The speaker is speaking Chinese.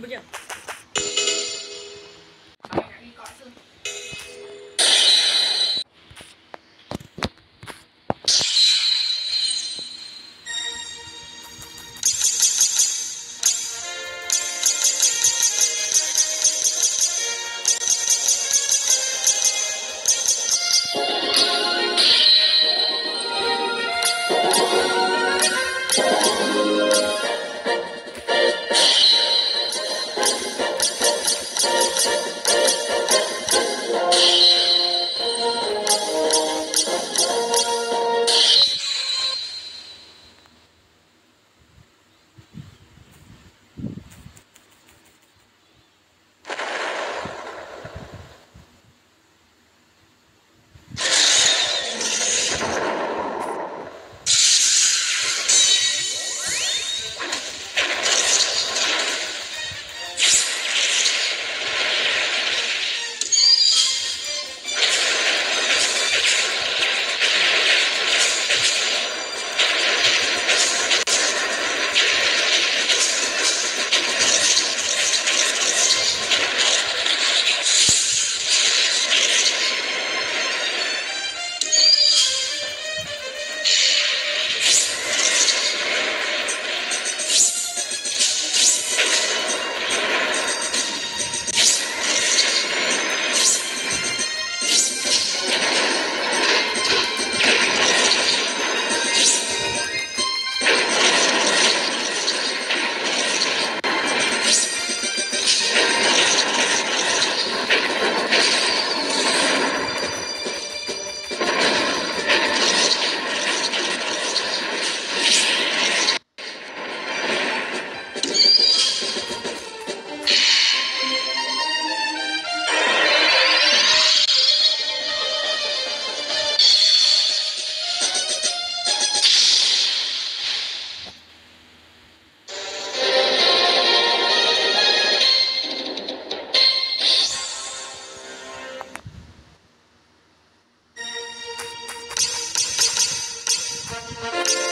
不讲，不讲。Bye.